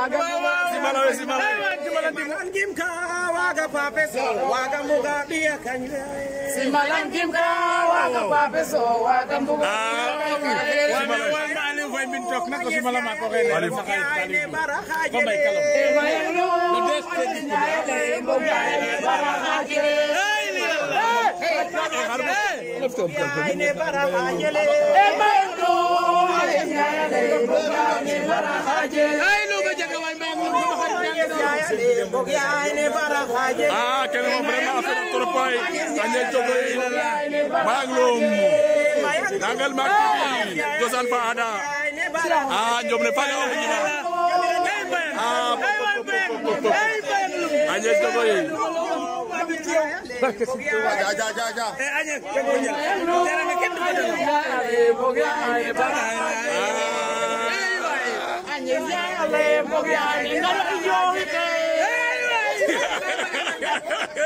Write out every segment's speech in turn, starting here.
waga simala we simala simala ka waga papeso waga muga dia kanye simala ngim ka waga papeso waga muga simala hey ah moom vraiment affaire trop ay anye jogo yi maglum nangal mak gosan fa ada Ayne bara ah ñom ne fa nga wax ñima ah anye jogo yi ja ja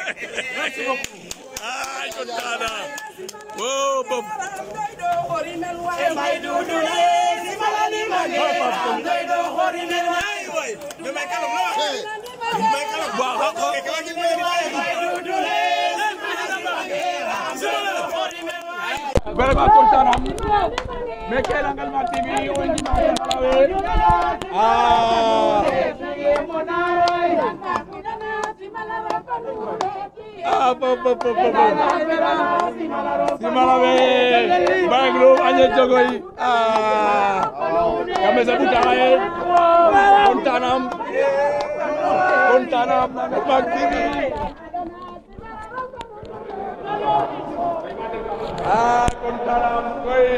ay ngi ah simalaɓe mbayaglum añe jogoy. Ah. Kame saɗu taxaye contanam contanam ɓag tiri a ah, contanam koy